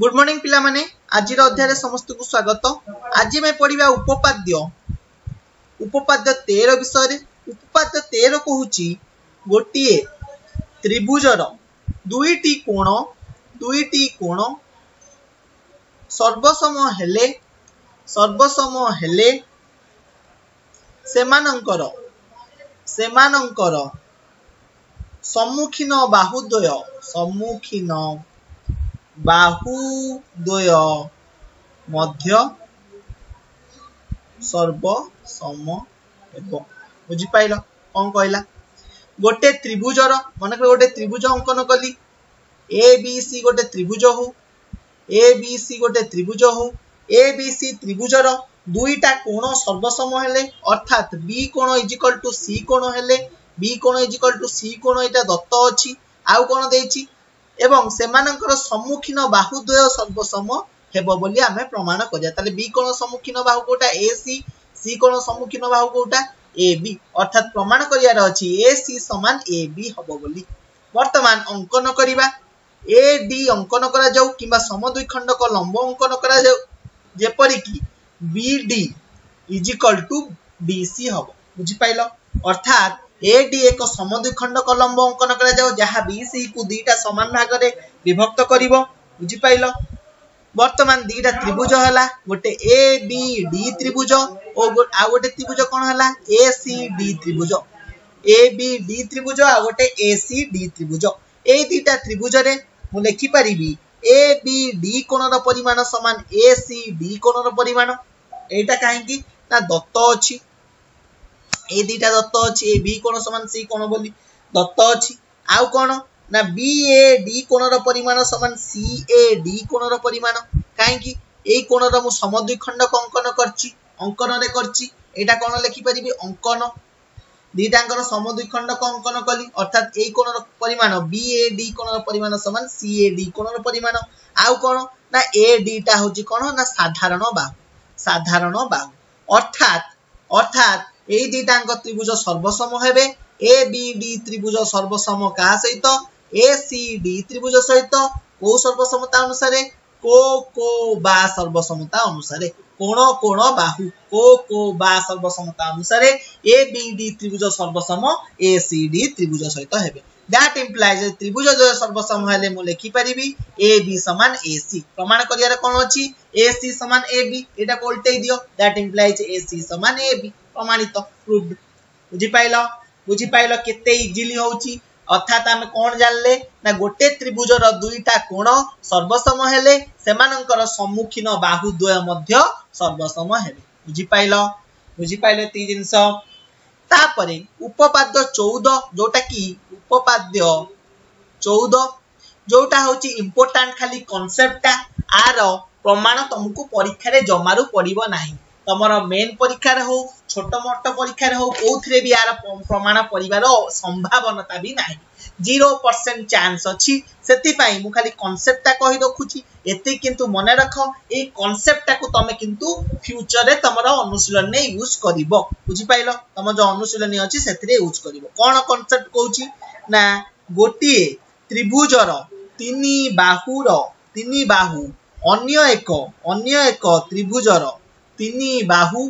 good morning ପିଲାମାନେ ଆଜିର ଅଧ୍ୟାୟରେ ସମସ୍ତଙ୍କୁ ସ୍ୱାଗତ ଆଜି ଆମେ ପଢିବା ଉପପାଦ୍ୟ ଉପପାଦ୍ୟ ତେର ବିଷୟରେ ଉପପାଦ୍ୟ ତେର କହୁଛି ଗୋଟିଏ ତ୍ରିଭୁଜର ଦୁଇଟି କୋଣ ଦୁଇଟି କୋଣ ସର୍ବସମ ହେଲେ ସର୍ବସମ ହେଲେ ସେମାନଙ୍କର ସେମାନଙ୍କର ସମ୍ମୁଖୀନ ବାହୁଦ୍ୱୟ ସମ୍ମୁଖୀନ বাহুদ্বয় ମଧ୍ୟ ସର୍ବସମ ହେବ ବୁଝିପାଇଲ କ'ଣ କହିଲା ଗୋଟେ ତ୍ରିଭୁଜର ମନେକର ଗୋଟେ ତ୍ରିଭୁଜ ଅଙ୍କନ କଲି ଏ ବି ସି ଗୋଟେ ତ୍ରିଭୁଜ ହଉ ଏ ବି ସି ଗୋଟେ ତ୍ରିଭୁଜ ହଉ ଏ ବି ସି ତ୍ରିଭୁଜର ଦୁଇଟା କୋଣ ସର୍ବସମ ହେଲେ ଅର୍ଥାତ୍ ବି କୋଣ ଇଜିକାଲ ଟୁ ସି କୋଣ ହେଲେ ବି କୋଣ ଇଜିକାଲ ଟୁ ସି କୋଣ ଏଇଟା ଦତ୍ତ ଅଛି ଆଉ କ'ଣ ଦେଇଛି এবং ସେମାନଙ୍କର ସମ୍ମୁଖୀନ ବାହୁଦ୍ୱୟ ସର୍ବସମ ହେବ ବୋଲି ଆମେ ପ୍ରମାଣ କରିବା ତାହେଲେ ବି କ'ଣ ସମ୍ମୁଖୀନ ବାହୁ କୋଉଟା ଏ ସି ସି କ'ଣ ସମ୍ମୁଖୀନ ବାହୁ କୋଉଟା ଏ ବି ଅର୍ଥାତ ପ୍ରମାଣ କରିବାର ଅଛି ଏ ସି ସମାନ ଏ ବି ହେବ ବୋଲି ବର୍ତ୍ତମାନ ଅଙ୍କନ କରିବା ଏ ଡି ଅଙ୍କନ କରାଯାଉ କିମ୍ବା ସମଦ୍ୱିଖଣ୍ଡକ ଲମ୍ବ ଅଙ୍କନ କରାଯାଉ ଯେପରିକି B D is equal to B C ହେବ ବୁଝିପାରିଲ ଅର୍ଥାତ এটি এক সমদ্বিখণ্ড কলম্ব অঙ্কন করাযাও যাহা বিসি কু দুইটা সমান ভাগরে বিভক্ত করিব বুঝিপাইল বর্তমান দুইটা ত্রিভুজ হলা গোটে এ বি ডি ত্রিভুজ ও আউ গোটে ত্রিভুজ কোন হলা এ সি ডি ত্রিভুজ এ বি ডি ত্রিভুজ আউ গোটে এ সি ডি ত্রিভুজ এই দুইটা ত্রিভুজরে মু লিখি পারিবি এ বি ডি কোণর পরিমাণ সমান এ সি ডি কোণর পরিমাণ এইটা কাহিঁকি না দত্ত অছি ଏ ଦୁଇଟା ଦତ୍ତ ଅଛି ଏ ବି କୋଣ ସମାନ ସି କୋଣ ବୋଲି ଦତ୍ତ ଅଛି ଆଉ କ'ଣ ନା ବି ଏ ଡି କୋଣର ପରିମାଣ ସମାନ ସି ଏ ଡି କୋଣର ପରିମାଣ କାହିଁକି ଏଇ କୋଣର ମୁଁ ସମଦ୍ୱିଖଣ୍ଡକ ଅଙ୍କନ କରିଛି ଅଙ୍କନରେ କରିଛି ଏଇଟା କ'ଣ ଲେଖିପାରିବି ଅଙ୍କନ ଦୁଇଟାଙ୍କର ସମଦ୍ୱିଖଣ୍ଡକ ଅଙ୍କନ କଲି ଅର୍ଥାତ୍ ଏଇ କୋଣର ପରିମାଣ ବି ଏ ଡି କୋଣର ପରିମାଣ ସମାନ ସି ଏ ଡି କୋଣର ପରିମାଣ ଆଉ କ'ଣ ନା ଏ ଡିଟା ହେଉଛି କ'ଣ ନା ସାଧାରଣ ବାହୁ ସାଧାରଣ ବାହୁ ଅର୍ଥାତ୍ ଅର୍ଥାତ୍ এই ଦୁଇଟାଙ୍କ ত্রিভুজ সর্বসম হবে এ বি ডি ত্রিভুজ সর্বসম କାହା ସହିତ এ সি ডি ত্রিভুজ ସହିତ କୋଉ সর্বসমতা অনুসারে কো কো বা সর্বসমতা অনুসারে কোণ কোণ বাহু কো কো বা সর্বসমতা অনুসারে এ বি ডি ত্রিভুজ সর্বসম এ সি ডি ত্রিভুজ সহিত হবে দ্যাট ইমপ্লাইজ ত্রিভুজ দ্বয় সর্বসম হলে মু লিখি পারিবি এ বি সমান এ সি প্রমাণ করিয়ার কোন অছি এ সি সমান এ বি এটা উল্টেই দিও দ্যাট ইমপ্লাইজ এ সি সমান এ বি प्रमाणित प्रूव्ड बुझिपाइल बुझिपाइल केजिली हूँ अर्थात आम कौन जानले ना गोटे त्रिभुजर दुईटा कोण सर्वसम हेले से सम्मुखीन बाहुद्वय सर्वसम है बुझिपाइल बुझिपाइल ये जिनस उपाद चौदह जोटा कि उपाद्य चौदह जोटा हूँ इम्पोर्टाट खाली कनसेप्टा आर प्रमाण तुमको परीक्षा जमारू पड़ना তোমার মেন পরীক্ষার হো ছোট মোট পরীক্ষার হো কোউথিরে বি আর প্রমাণ করিবার সম্ভাবনাটা বি নাই জিরো পরসেন্ট চান্স অছি সেপাই মু খালি কনসেপ্টটা কই রখুছি এতে কিন্তু মনে রাখ এই কনসেপ্টটাকে তুমি কিন্তু ফিউচরে তোমার অনুশীলনে ইউজ করিব বুঝিপাইল তোমার যে অনুশীলনী অছি সেতিরে ইউজ করিব কোন কনসেপ্ট কହୁছি না ଗୋଟିଏ ତ୍ରିଭୁଜର ତିନି ବାହୁର ତିନି ବାହୁ ଅନ୍ୟ ଏକ ଅନ୍ୟ ଏକ ତ୍ରିଭୁଜର ତିନି ବାହୁ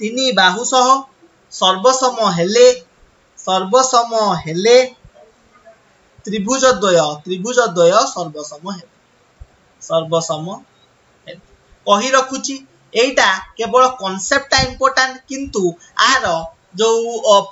ତିନି ବାହୁ ସହ ସର୍ବସମ ହେଲେ ସର୍ବସମ ହେଲେ ত্রিভুজ দ্বয় ত্রিভুজ দ্বয় সর্বসম হবে সর্বসম কহি রাখুছি এইটা কেবল কনসেপ্টটা ইম্পর্টান্ট কিন্তু আর যে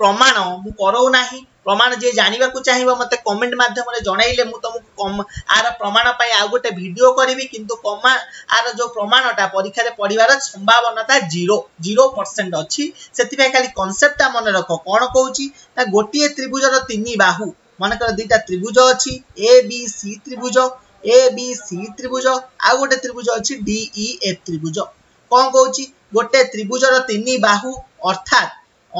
প্রমাণ মু করৌ নাহি ପ୍ରମାଣ ଯିଏ ଜାଣିବାକୁ ଚାହିଁବ ମୋତେ କମେଣ୍ଟ ମାଧ୍ୟମରେ ଜଣେଇଲେ ମୁଁ ତୁମକୁ ଆର ପ୍ରମାଣ ପାଇଁ ଆଉ ଗୋଟେ ଭିଡ଼ିଓ କରିବି କିନ୍ତୁ କମା ଆର ଯେଉଁ ପ୍ରମାଣଟା ପରୀକ୍ଷାରେ ପଢ଼ିବାର ସମ୍ଭାବନାଟା ଜିରୋ ଜିରୋ ପରସେଣ୍ଟ ଅଛି ସେଥିପାଇଁ ଖାଲି କନସେପ୍ଟଟା ମନେ ରଖ କ'ଣ କହୁଛି ନା ଗୋଟିଏ ତ୍ରିଭୁଜର ତିନି ବାହୁ ମନେକର ଦୁଇଟା ତ୍ରିଭୁଜ ଅଛି ଏ B C ତ୍ରିଭୁଜ A B C ତ୍ରିଭୁଜ ଆଉ ଗୋଟେ ତ୍ରିଭୁଜ ଅଛି ଡିଇ ଏ ତ୍ରିଭୁଜ କ'ଣ କହୁଛି ଗୋଟେ ତ୍ରିଭୁଜର ତିନି ବାହୁ ଅର୍ଥାତ୍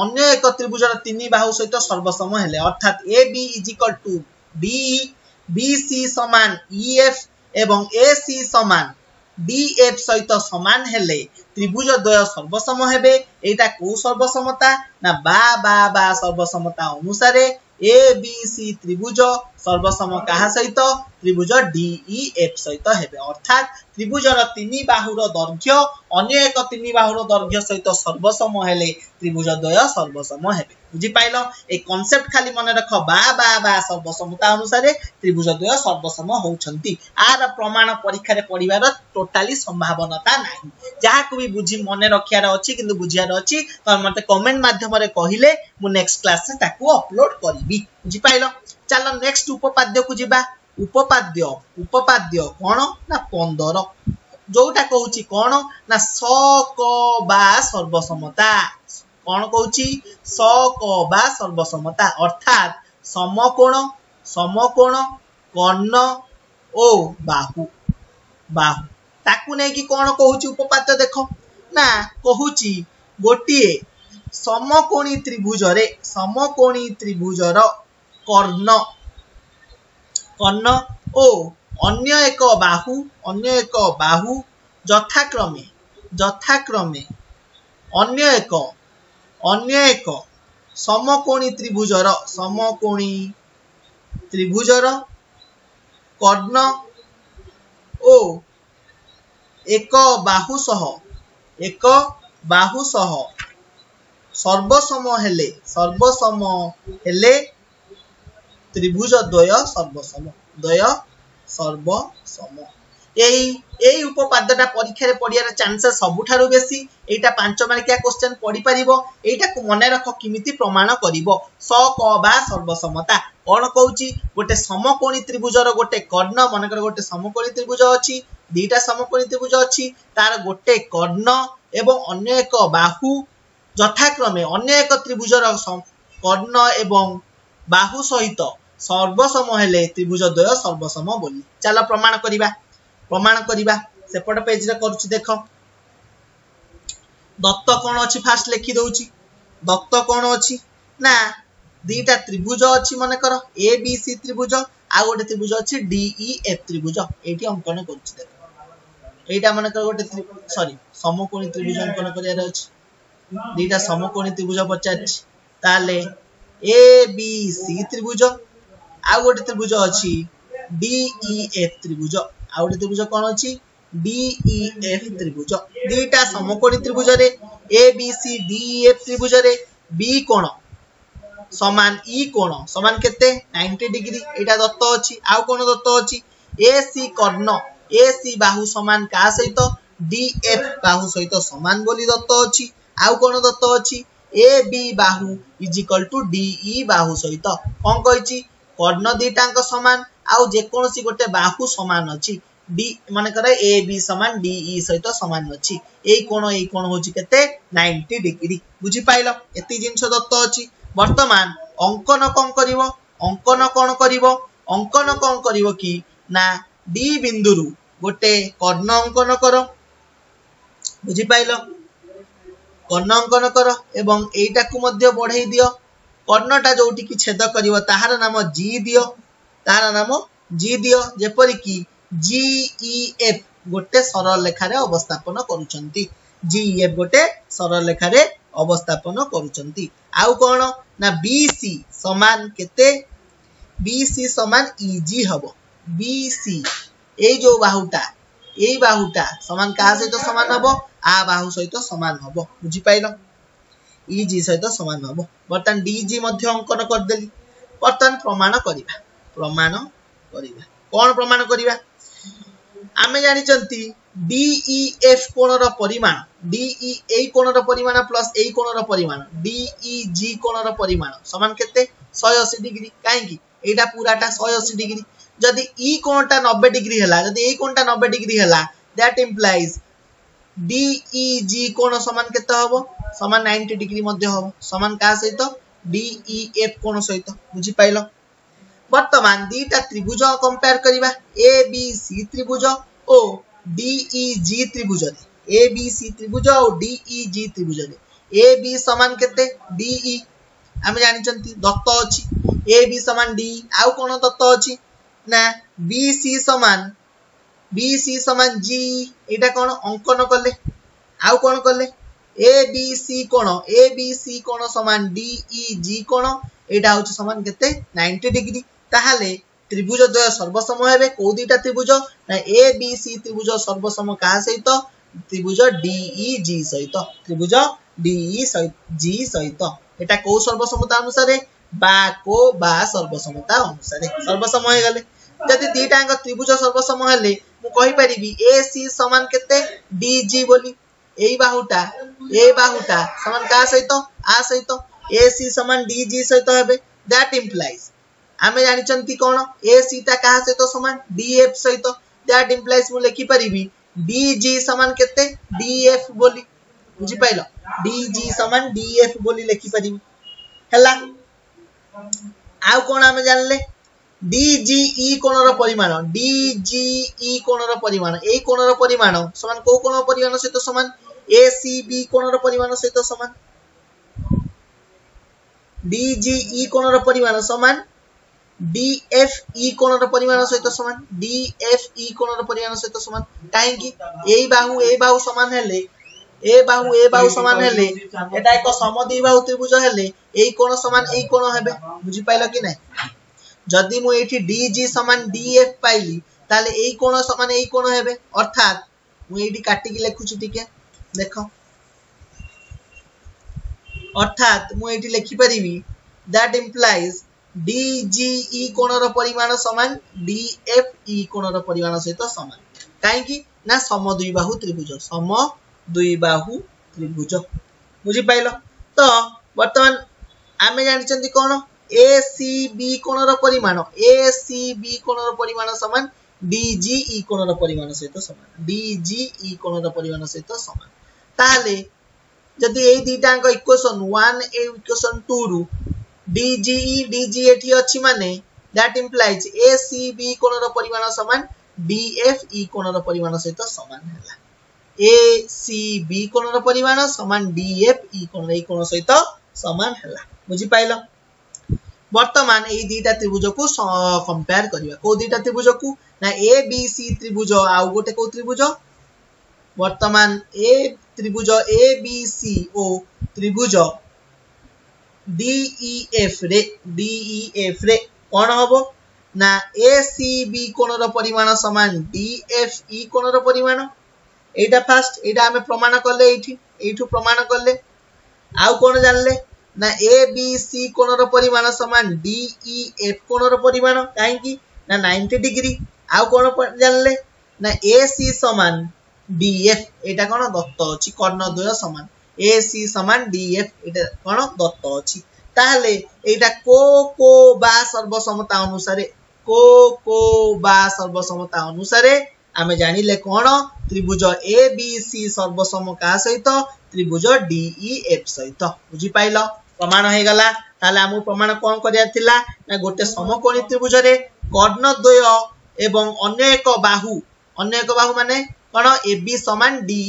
ଅନ୍ୟ ଏକ ତ୍ରିଭୁଜର ତିନି ବାହୁ ସହିତ ସର୍ବସମ ହେଲେ ଅର୍ଥାତ୍ A B is equal to B B C ସମାନ ଇଏଫ୍ ଏବଂ ଏ ସି ସମାନ ଡିଏଫ୍ ସହିତ ସମାନ ହେଲେ ত্রিভুজ দ্বয় সর্বসম হবে এইটা কেউ সর্বসমতা না বা বা বা সর্বসমতা অনুসারে এ বি সি ত্রিভুজ সর্বসম কাহা সহিত ত্রিভুজ ডিই এফ সহিত হেবে অর্থাৎ ত্রিভুজর তিনি বাহুর দৈর্ঘ্য অন্য এক তিনি বাহুর দৈর্ঘ্য সহিত সর্বসম হলে ত্রিভুজ দ্বয় সর্বসম হেবে বুঝিপাইল এই কনসেপ্ট খালি মনে রখ বা বা বা সর্বসমতা অনুসারে ত্রিভুজ দ্বয় সর্বসম হচ্ছেন আর প্রমাণ পরীক্ষার পড়িবার টোটালি সম্ভাবনতা নাই যাহাকু ବି ବୁଝି ମନେ ରଖିବାର ଅଛି କିନ୍ତୁ ବୁଝିବାର ଅଛି ତମେ ମୋତେ କମେଣ୍ଟ ମାଧ୍ୟମରେ କହିଲେ ମୁଁ ନେକ୍ସଟ କ୍ଲାସରେ ତାକୁ ଅପଲୋଡ କରିବି ବୁଝିପାରିଲ ଚାଲ ନେକ୍ସଟ ଉପପାଦ୍ୟକୁ ଯିବା ଉପପାଦ୍ୟ ଉପପାଦ୍ୟ କ'ଣ ନା ପନ୍ଦର ଯୋଉଟା କହୁଛି କ'ଣ ନା ସକ ବା ସର୍ବସମତା କ'ଣ କହୁଛି ସକ ବା ସର୍ବସମ୍ମତା ଅର୍ଥାତ୍ ସମକୋଣ ସମକୋଣ କର୍ଣ୍ଣ ଓ ବାହୁ ବାହୁ ତାକୁ ନେଇକି କଣ କହୁଛି ଉପପାଦ୍ୟ ଦେଖ ନା କହୁଛି ଗୋଟିଏ ସମକୋଣୀ ତ୍ରିଭୁଜରେ ସମକୋଣୀ ତ୍ରିଭୁଜର କର୍ଣ୍ଣ କର୍ଣ୍ଣ ଓ ଅନ୍ୟ ଏକ ବାହୁ ଅନ୍ୟ ଏକ ବାହୁ ଯଥାକ୍ରମେ ଯଥାକ୍ରମେ ଅନ୍ୟ ଏକ ଅନ୍ୟ ଏକ ସମକୋଣୀ ତ୍ରିଭୁଜର ସମକୋଣୀ ତ୍ରିଭୁଜର କର୍ଣ୍ଣ ଓ ଏକ ବାହୁ ସହ ଏକ ବାହୁ ସହ ସର୍ବସମ ହେଲେ ସର୍ବସମ ହେଲେ ତ୍ରିଭୁଜ ଦ୍ୱୟ ସର୍ବସମ ଦ୍ୱୟ ସର୍ବସମ ଏଇ ଏଇ ଉପପାଦଟା ପରୀକ୍ଷାରେ ପଡ଼ିବାର ଚାନ୍ସେସ୍ ସବୁଠାରୁ ବେଶୀ ଏଇଟା ପାଞ୍ଚ ମାଳିକିଆ କୋଶ୍ଚେନ୍ ପଡ଼ିପାରିବ ଏଇଟାକୁ ମନେ ରଖ କେମିତି ପ୍ରମାଣ କରିବ ସ କ ବା ସର୍ବସମତା କ'ଣ କହୁଛି ଗୋଟେ ସମକୋଣୀ ତ୍ରିଭୁଜର ଗୋଟେ କର୍ଣ୍ଣ ମନେକର ଗୋଟେ ସମକୋଣୀ ତ୍ରିଭୁଜ ଅଛି ଦୁଇଟା ସମକୋଣୀ ତ୍ରିଭୁଜ ଅଛି ତାର ଗୋଟେ କର୍ଣ୍ଣ ଏବଂ ଅନ୍ୟ ଏକ ବାହୁ ଯଥାକ୍ରମେ ଅନ୍ୟ ଏକ ତ୍ରିଭୁଜର କର୍ଣ୍ଣ ଏବଂ ବାହୁ ସହିତ ସର୍ବସମ ହେଲେ ତ୍ରିଭୁଜ ଦ୍ୱୟ ସର୍ବସମ ବୋଲି ଚାଲ ପ୍ରମାଣ କରିବା ପ୍ରମାଣ କରିବା ସେପଟ ପେଜରେ କରୁଛି ଦେଖ ଦତ୍ତ କ'ଣ ଅଛି ଫାର୍ଷ୍ଟ ଲେଖି ଦଉଛି ଦତ୍ତ କ'ଣ ଅଛି ନା ଦୁଇଟା ତ୍ରିଭୁଜ ଅଛି ମନେକର ଏ ବି ସି ତ୍ରିଭୁଜ ଆଉ ଗୋଟେ ତ୍ରିଭୁଜ ଅଛି ଡିଇ ଏଫ୍ ତ୍ରିଭୁଜ ଏଇଠି ଅଙ୍କନ କରୁଛି ଦେଖ এইটা মনে করো ଗୋଟେ সরি সমকোণী ত্রিভুজ অঙ্কন করিয়ার আছে দুইটা সমকোণী ত্রিভুজ পচারছি তাহলে এ বি সি ত্রিভুজ ত্রিভুজ ଗୋଟେ ডি ই এফ ত্রিভুজ ଆଉ ଗୋଟେ ত্রিভুজ কোন ডি ই এফ ত্রিভুজ দুইটা সমকোণী ত্রিভুজ রে A B C D E e, F ত্রিভুজ রে বি কোণ সমান ই e কোণ সমান কেতে 90 ডিগ্রি এটা দত্ত ଅଛି ଆଉ কোণ দত্ত ଅଛି এ সি কর্ণ এসি ବାହୁ ସମାନ କାହା ସହିତ ଡିଏଫ୍ ବାହୁ ସହିତ ସମାନ ବୋଲି ଦତ୍ତ ଅଛି ଆଉ କ'ଣ ଦତ୍ତ ଅଛି ଏ ବି ବାହୁ ଇଜ୍ ଇକ୍ୱାଲ୍ ଟୁ ଡିଇ ବାହୁ ସହିତ କ'ଣ କହିଛି କର୍ଣ୍ଣ ଦୁଇଟାଙ୍କ ସମାନ ଆଉ ଯେକୌଣସି ଗୋଟେ ବାହୁ ସମାନ ଅଛି ଡି ମନେକର ଏ ବି ସମାନ ଡିଇ ସହିତ ସମାନ ଅଛି ଏଇ କୋଣ ଏଇ କୋଣ ହଉଛି କେତେ ନାଇଣ୍ଟି ଡିଗ୍ରୀ ବୁଝିପାଇଲ ଏତିକି ଜିନିଷ ଦତ୍ତ ଅଛି ବର୍ତ୍ତମାନ ଅଙ୍କନ କ'ଣ କରିବ ଅଙ୍କନ କ'ଣ କରିବ ଅଙ୍କନ କ'ଣ କରିବ କି ନା ଡି ବିନ୍ଦୁରୁ ଗୋଟେ କର୍ଣ୍ଣ ଅଙ୍କନ କର ବୁଝିପାରିଲ କର୍ଣ୍ଣ ଅଙ୍କନ କର ଏବଂ ଏଇଟାକୁ ମଧ୍ୟ ବଢ଼େଇ ଦିଅ କର୍ଣ୍ଣଟା ଯୋଉଠିକି ଛେଦ କରିବ ତାହାର ନାମ ଜି ଦିଅ ତାହାର ନାମ ଜି ଦିଅ ଯେପରିକି ଜିଇଏଫ ଗୋଟେ ସରଳ ଲେଖାରେ ଅବସ୍ଥାପନ କରୁଛନ୍ତି ଜିଇଏଫ ଗୋଟେ ସରଳ ଲେଖାରେ ଅବସ୍ଥାପନ କରୁଛନ୍ତି ଆଉ କ'ଣ ନା ବି ସି ସମାନ କେତେ ବି ସି ସମାନ ଇଜି ହବ বিসি এই ଯୋଉ ବାହୁଟା ଏଇ ବାହୁଟା ସମାନ କାହା ସହିତ ସମାନ ହବ ଆ ବାହୁ ସହିତ ସମାନ ହବ ବୁଝିପାରିଲ ଇଜି ସହିତ ସମାନ ହବ ବର୍ତ୍ତମାନ ଡିଜି ମଧ୍ୟ ଅଙ୍କନ କରିଦେଲି ବର୍ତ୍ତମାନ ପ୍ରମାଣ କରିବା ପ୍ରମାଣ କରିବା କଣ ପ୍ରମାଣ କରିବା ଆମେ ଜାଣିଛନ୍ତି ডিইএফ কোণর পরিমাণ ডিই এই কোণর পরিমাণ প্লস এই কোণর পরিমাণ ডিই জি কোণর পরিমাণ সমান কেতে 180 ডিগ্রি কাইকি এইটা পুরাটা 180 ডিগ্রি যদি ই e কোণটা 90 ডিগ্রি হলা যদি এই কোণটা 90 ডিগ্রি হলা that implies D E G কোণ সমান কত হব সমান 90 ডিগ্রি মধ্যে হব সমান কা সহিত ডি ই এফ কোণ সহিত বুঝি পাইল বর্তমান দুইটা ত্রিভুজ কম্পেয়ার করিবা এ বি সি ত্রিভুজ ও ডি ই জি ত্রিভুজ এ বি সি ত্রিভুজ ও ডি ই জি ত্রিভুজ এ বি সমান কত ডি ই আমি জানিছন্তি দত্ত অছি এ বি সমান ডি আউ কোন দত্ত অছি না বিসি সমান বিসি সমান জি এটা কোণ অঙ্কন কলে আউ কোণ কলে এ বি সি কোণ এ বি সি কোণ সমান ডি ই জি কোণ এটা হচ্ছে সমান কেতে 90 ডিগ্রি তাহলে ত্রিভুজ দ্বয় সর্বসম হবে কোউ দুইটা ত্রিভুজ না এ বি সি ত্রিভুজ সর্বসম কাহা সহিত ত্রিভুজ ডিই জি সহিত ত্রিভুজ ডিই জি সহিত এটা কোউ সর্বসমতা অনুসারে বা কো বা সর্বসমতা অনুসারে সর্বসম হয়ে গেলে ଯଦି ଦୁଇଟାଙ୍କ ତ୍ରିଭୁଜ ସର୍ବସମ ହେଲେ ମୁଁ କହିପାରିବି ଏ ସି ସମାନ କେତେ ଡି ଜି ବୋଲି ଏଇ ବାହୁଟା ଏ ବାହୁଟା ସମାନ କାହା ସହିତ ଆ ସହିତ ଏ ସି ସମାନ ଡି ଜି ସହିତ ହେବେ ଦ୍ୟାଟ୍ ଇମ୍ପ୍ଲାଇଜ୍ ଆମେ ଜାଣିଛନ୍ତି କ'ଣ ଏ ସିଟା କାହା ସହିତ ସମାନ ଡି ଏଫ୍ ସହିତ ଦ୍ୟାଟ୍ ଇମ୍ପ୍ଲାଇଜ୍ ମୁଁ ଲେଖିପାରିବି ଡି ଜି ସମାନ କେତେ ଡି ଏଫ୍ ବୋଲି ବୁଝିପାରିଲ ଡି ଜି ସମାନ ଡି ଏଫ୍ ବୋଲି ଲେଖିପାରିବି ହେଲା ଆଉ କ'ଣ ଆମେ ଜାଣିଲେ ডিজিই e কোণর পরিমাণ ডিজিই e কোণর পরিমাণ এই কোণর পরিমাণ সমান কেউ কোণর পরিমাণ সহিত সমান এসিবি কোণর পরিমাণ সহিত সমান ডিজিই e কোণর পরিমাণ সমান ডিএফই কোণর পরিমাণ সহিত সমান ডিএফই কোণর পরিমাণ সহিত সমান কাহিঁকি এই বাহু এই বাহু সমান হলে এ বাহু এ বাহু সমান হলে এটা এক সমদ্বিবাহু ত্রিভুজ হলে এই কোণ সমান এই কোণ হবে বুঝি পাইল কি না ଯଦି ମୁଁ ଏଇଠି DG ସମାନ DF ପାଇଲି ତାହେଲେ ଏଇ କୋଣ ସମାନ ଏଇ କୋଣ ହେବେ ଅର୍ଥାତ ମୁଁ ଏଇଠି କାଟିକି ଲେଖୁଛି ଟିକେ ଦେଖ ଅର୍ଥାତ ମୁଁ ଏଇଠି ଲେଖିପାରିବି ଦ୍ୟାଟ୍ ଇମ୍ପ୍ଲାଇଜ୍ DGE କୋଣର ପରିମାଣ ସମାନ DFE କୋଣର ପରିମାଣ ସହିତ ସମାନ କାହିଁକି ନା ସମ ଦୁଇବାହୁ ତ୍ରିଭୁଜ ସମ ଦୁଇବାହୁ ତ୍ରିଭୁଜ ବୁଝିପାରିଲ ତ ବର୍ତ୍ତମାନ ଆମେ ଜାଣିଛନ୍ତି କ'ଣ এসিবি কোণর পরিমাণ এসিবি কোণর পরিমাণ সমান ডিজিই e কোণর পরিমাণ সহিত সমান ডিজিই e কোণর পরিমাণ সহিত সমান তাহলে যদি এই দুইটাঙ্ক ইকুয়েশন ওয়ান এ ইকুয়েশন টু রু D G E D G এটি অছি মানে দ্যাট ইমপ্লাইজ এসিবি কোণর পরিমাণ সমান ডিএফই e কোণর পরিমাণ সহিত সমান হেলা এসিবি কোণর পরিমাণ সমান ডিএফই কোণ এই কোণ সহিত সমান হেলা বুঝিপাইল বর্তমান এই দুইটা ত্রিভুজকু কম্পেয়ার করিবা কোউ দুইটা ত্রিভুজকু না এ বি সি ত্রিভুজ আউ গোটে কোউ ত্রিভুজ বর্তমান এ ত্রিভুজ এ বি সি ও ত্রিভুজ ডিইএফ e, রে ডিইএফ e, রে কোণ হব না এ সি বি কোণর পরিমাণ সমান ডিএফ ই কোণর পরিমাণ এইটা ফার্স্ট এইটা আমি প্রমাণ কলে এইটি এইটু প্রমাণ কলে আউ কোণ জানলে ନା ଏ ବି ସି କୋଣର ପରିମାଣ ସମାନ ଡିଇ ଏଫ୍ କୋଣର ପରିମାଣ କାହିଁକି ନା ନାଇଣ୍ଟି ଡିଗ୍ରୀ ଆଉ କ'ଣ ଜାଣିଲେ ନା ଏ ସି ସମାନ ଡିଏଫ୍ ଏଇଟା କ'ଣ ଦତ୍ତ ଅଛି କର୍ଣ୍ଣଦ୍ୱୟ ସମାନ ଏ ସି ସମାନ ଡିଏଫ୍ ଏଇଟା କ'ଣ ଦତ୍ତ ଅଛି ତାହେଲେ ଏଇଟା କୋ କୋ ବା ସର୍ବସମ୍ମତା ଅନୁସାରେ କୋ କୋ ବା ସର୍ବସମ୍ମତା ଅନୁସାରେ ଆମେ ଜାଣିଲେ କ'ଣ ତ୍ରିଭୁଜ ଏ ବି ସି ସର୍ବସମ କାହା ସହିତ ତ୍ରିଭୁଜ ଡିଇ ଏଫ୍ ସହିତ ବୁଝିପାରିଲ प्रमाण प्रमाणगला त प्रमाण किलाम कि त्रिभुजर कर्णद्वय एक बाहु अन्य एक बाहु ए ममान डि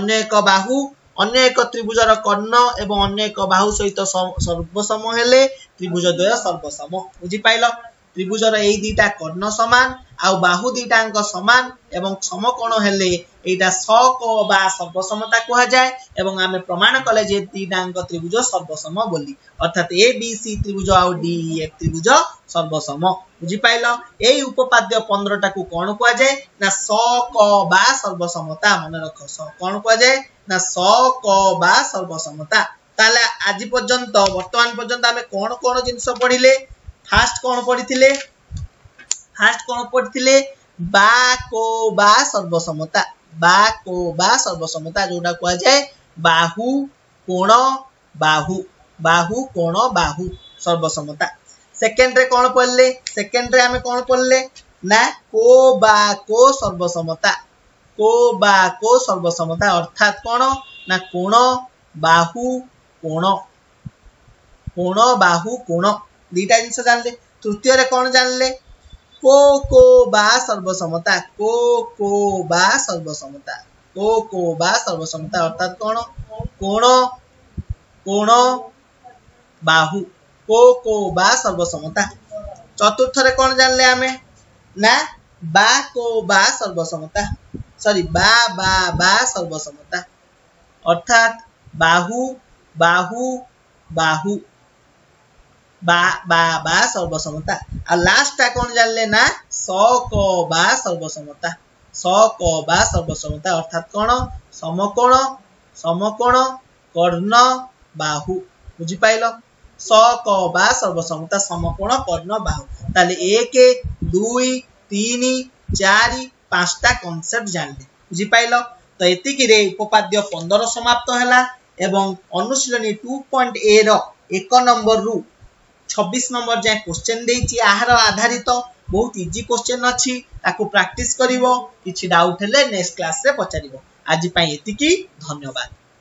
अन्य एक बाहु अन्य एक त्रिभुज र कर्ण एवं अन्य एक बाहु सहित सर्वसम हेले त्रिभुज द्वय सर्वसम बुझि पार त्रिभुज र ए दुईटा कर्ण समान ଆଉ ବାହୁ ଦିଟାଙ୍କ ସମାନ ଏବଂ ସମକୋଣ ହେଲେ ଏଇଟା ସକ ବା ସର୍ବସମତା କୁହାଯାଏ ଏବଂ ଆମେ ପ୍ରମାଣ କଲେ ଯେ ଦିଟାଙ୍କ ତ୍ରିଭୁଜ ସର୍ବସମ ବୋଲି ଅର୍ଥାତ ଏ ବି ସି ତ୍ରିଭୁଜ ଆଉ ଡି ଏଫ୍ ତ୍ରିଭୁଜ ସର୍ବସମ ବୁଝିପାରିଲ ଏଇ ଉପପାଦ୍ୟ ପନ୍ଦରଟାକୁ କଣ କୁହାଯାଏ ନା ସକ ବା ସର୍ବସମତା ମନେ ରଖ କଣ କୁହାଯାଏ ନା ସକ ବା ସର୍ବସମତା ତାହେଲେ ଆଜି ପର୍ଯ୍ୟନ୍ତ ବର୍ତ୍ତମାନ ପର୍ଯ୍ୟନ୍ତ ଆମେ କଣ କଣ ଜିନିଷ ପଢିଲେ ଫାଷ୍ଟ କଣ ପଢିଥିଲେ ফার্স্ট কোণ পড়িলে বা কো বা সর্বসমতা বা কো বা সর্বসমতা যেটা কুযায়ে বাহু কোণ বাহু বাহু কোণ বাহু সর্বসমতা সেকেন্ডরে কোণ পড়লে সেকেন্ডরে আমি কোণ পড়লে না কো বা কো সর্বসমতা কো বা কো সর্বসমতা অর্থাৎ কোণ না কোণ বাহু কোণ কোণ বাহু কোণ দুইটা জিনিস জানলে তৃতীয়রে কোণ জানলে কোকো বা সর্বসমতা কোকো বা সর্বসমতা কোকো বা সর্বসমতা অর্থাৎ কোণ কোণ কোণ বাহু কোকো বা সর্বসমতা চতুর্থরে কোণ জানলে আমি না বা কো বা সর্বসমতা সরি বা বা বা সর্বসমতা অর্থাৎ বাহু বাহু বাহু বা বা বা সর্বসমতা আর লাস্টটা কোন জানলে না স ক বা সর্বসমতা স ক বা সর্বসমতা অর্থাৎ কোণ সমকোণ সমকোণ কর্ণ বাহু বুঝিপাইল স ক বা সর্বসমতা সমকোণ কর্ণ বাহু তাহলে এক দুই তিন চারি পাঁচটা কনসেপ্ট জানলে বুঝিপাইল তো এতিকিরে উপপাদ্য পনেরো সমাপ্ত হেলা এবং অনুশীলনী টু পয়েন্ট এ র এক নম্বররু ଛବିଶ ନମ୍ବର ଯାଏଁ କୋଶ୍ଚେନ୍ ଦେଇଛି ଏହାର ଆଧାରିତ ବହୁତ ଇଜି କୋଶ୍ଚେନ୍ ଅଛି ତାକୁ ପ୍ରାକ୍ଟିସ୍ କରିବ କିଛି ଡାଉଟ୍ ହେଲେ ନେକ୍ସଟ କ୍ଲାସରେ ପଚାରିବ ଆଜି ପାଇଁ ଏତିକି ଧନ୍ୟବାଦ